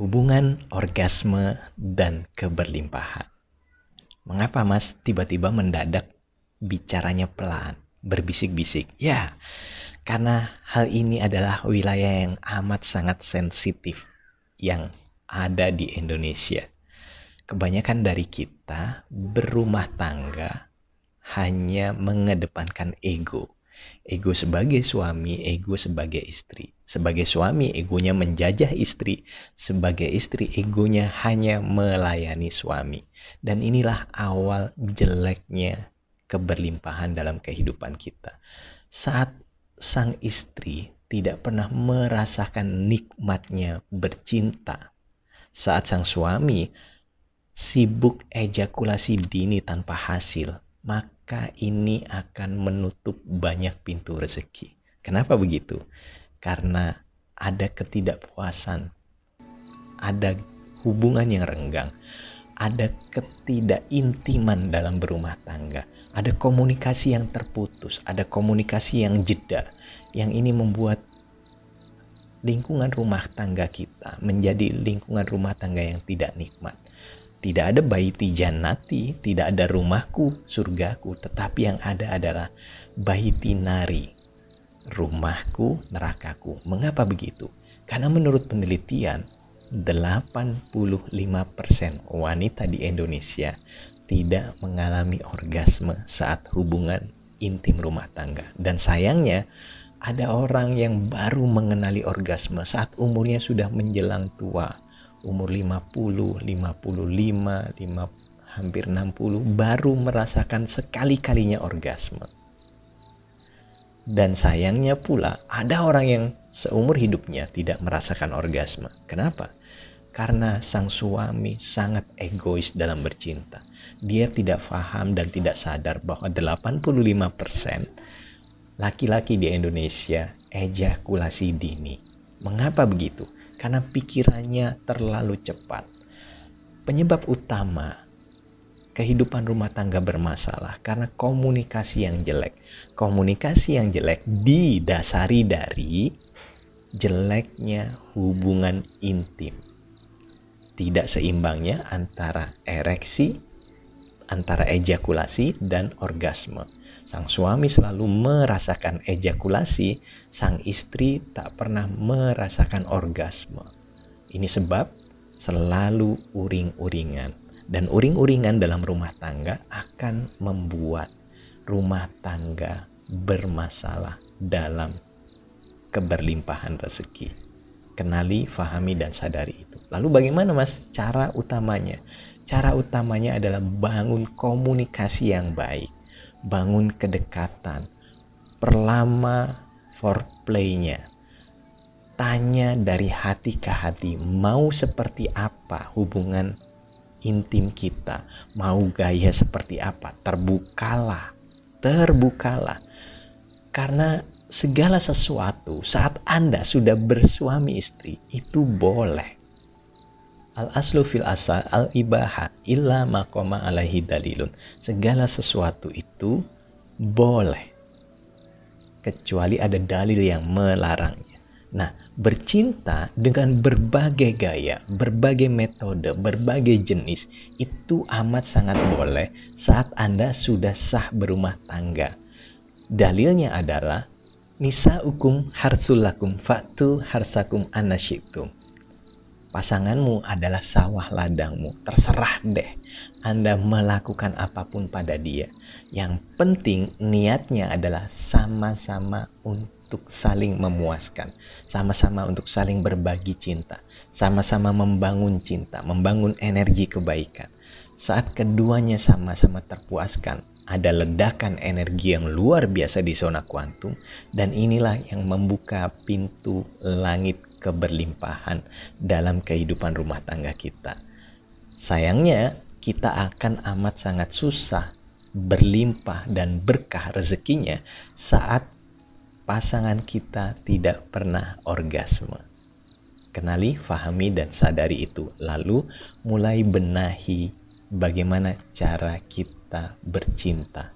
hubungan orgasme dan keberlimpahan. Mengapa Mas tiba-tiba mendadak bicaranya pelan, berbisik-bisik? Ya, karena hal ini adalah wilayah yang amat sangat sensitif yang ada di Indonesia. Kebanyakan dari kita berumah tangga hanya mengedepankan ego Ego sebagai suami, ego sebagai istri. Sebagai suami, egonya menjajah istri. Sebagai istri, egonya hanya melayani suami. Dan inilah awal jeleknya keberlimpahan dalam kehidupan kita. Saat sang istri tidak pernah merasakan nikmatnya bercinta, saat sang suami sibuk ejakulasi dini tanpa hasil, maka maka ini akan menutup banyak pintu rezeki. Kenapa begitu? Karena ada ketidakpuasan, ada hubungan yang renggang, ada ketidakintiman dalam berumah tangga, ada komunikasi yang terputus, ada komunikasi yang jeda. Yang ini membuat lingkungan rumah tangga kita menjadi lingkungan rumah tangga yang tidak nikmat. Tidak ada baiti jannati, tidak ada rumahku, surgaku, tetapi yang ada adalah baiti nari, rumahku, nerakaku. Mengapa begitu? Karena menurut penelitian, 85% wanita di Indonesia tidak mengalami orgasme saat hubungan intim rumah tangga. Dan sayangnya, ada orang yang baru mengenali orgasme saat umurnya sudah menjelang tua umur 50, 55, 5, hampir 60 baru merasakan sekali-kalinya orgasme. Dan sayangnya pula ada orang yang seumur hidupnya tidak merasakan orgasme. Kenapa? Karena sang suami sangat egois dalam bercinta. Dia tidak paham dan tidak sadar bahwa 85% laki-laki di Indonesia ejakulasi dini. Mengapa begitu? Karena pikirannya terlalu cepat. Penyebab utama kehidupan rumah tangga bermasalah karena komunikasi yang jelek. Komunikasi yang jelek didasari dari jeleknya hubungan intim. Tidak seimbangnya antara ereksi, antara ejakulasi dan orgasme Sang suami selalu merasakan ejakulasi, sang istri tak pernah merasakan orgasme. Ini sebab selalu uring-uringan. Dan uring-uringan dalam rumah tangga akan membuat rumah tangga bermasalah dalam keberlimpahan rezeki. Kenali, fahami, dan sadari itu. Lalu bagaimana mas cara utamanya? Cara utamanya adalah bangun komunikasi yang baik bangun kedekatan, perlama foreplaynya. Tanya dari hati ke hati, mau seperti apa hubungan intim kita, mau gaya seperti apa, terbukalah, terbukalah. Karena segala sesuatu saat Anda sudah bersuami istri itu boleh Al aslu fil asal al ibaha illa makoma alaihi dalilun. Segala sesuatu itu boleh kecuali ada dalil yang melarangnya. Nah, bercinta dengan berbagai gaya, berbagai metode, berbagai jenis itu amat sangat boleh saat Anda sudah sah berumah tangga. Dalilnya adalah nisa hukum harsulakum fatu harsakum anasyiktum pasanganmu adalah sawah ladangmu. Terserah deh Anda melakukan apa pun pada dia. Yang penting niatnya adalah sama-sama untuk saling memuaskan, sama-sama untuk saling berbagi cinta, sama-sama membangun cinta, membangun energi kebaikan. Saat keduanya sama-sama terpuaskan, ada ledakan energi yang luar biasa di zona kuantum dan inilah yang membuka pintu langit keberlimpahan dalam kehidupan rumah tangga kita. Sayangnya, kita akan amat sangat susah berlimpah dan berkah rezekinya saat pasangan kita tidak pernah orgasme. Kenali, fahami, dan sadari itu. Lalu mulai benahi bagaimana cara kita bercinta